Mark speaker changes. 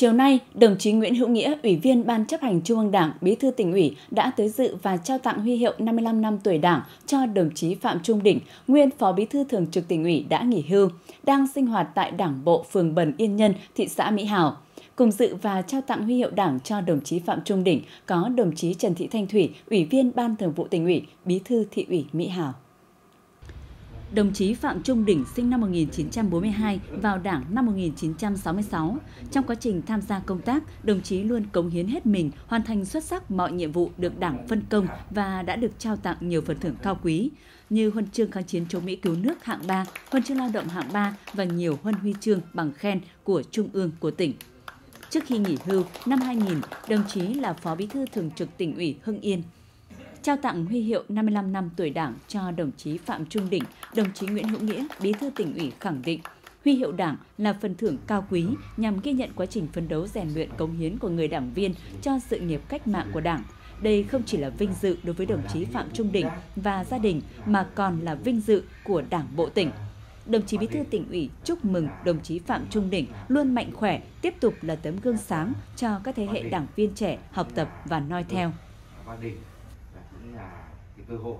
Speaker 1: Chiều nay, đồng chí Nguyễn Hữu Nghĩa, Ủy viên Ban chấp hành Trung ương Đảng, Bí thư tỉnh ủy đã tới dự và trao tặng huy hiệu 55 năm tuổi Đảng cho đồng chí Phạm Trung Đỉnh, nguyên Phó Bí thư Thường trực tỉnh ủy đã nghỉ hưu, đang sinh hoạt tại Đảng bộ phường Bần Yên Nhân, thị xã Mỹ Hào. Cùng dự và trao tặng huy hiệu Đảng cho đồng chí Phạm Trung Đỉnh có đồng chí Trần Thị Thanh Thủy, Ủy viên Ban Thường vụ tỉnh ủy, Bí thư thị ủy Mỹ Hào. Đồng chí Phạm Trung Đỉnh sinh năm 1942, vào Đảng năm 1966. Trong quá trình tham gia công tác, đồng chí luôn cống hiến hết mình, hoàn thành xuất sắc mọi nhiệm vụ được Đảng phân công và đã được trao tặng nhiều phần thưởng cao quý như huân chương kháng chiến chống Mỹ cứu nước hạng 3, huân chương lao động hạng 3 và nhiều huân huy chương bằng khen của Trung ương của tỉnh. Trước khi nghỉ hưu năm 2000, đồng chí là Phó Bí thư Thường trực tỉnh ủy Hưng Yên, trao tặng huy hiệu 55 năm tuổi Đảng cho đồng chí Phạm Trung Đỉnh, đồng chí Nguyễn Hữu Nghĩa, Bí thư tỉnh ủy khẳng định Huy hiệu Đảng là phần thưởng cao quý nhằm ghi nhận quá trình phấn đấu rèn luyện cống hiến của người đảng viên cho sự nghiệp cách mạng của Đảng. Đây không chỉ là vinh dự đối với đồng chí Phạm Trung Đỉnh và gia đình mà còn là vinh dự của Đảng bộ tỉnh. Đồng chí Bí thư tỉnh ủy chúc mừng đồng chí Phạm Trung Đỉnh luôn mạnh khỏe, tiếp tục là tấm gương sáng cho các thế hệ đảng viên trẻ học tập và noi theo cũng là cái cơ hội